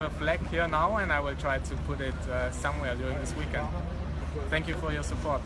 a flag here now and I will try to put it uh, somewhere during this weekend. Thank you for your support.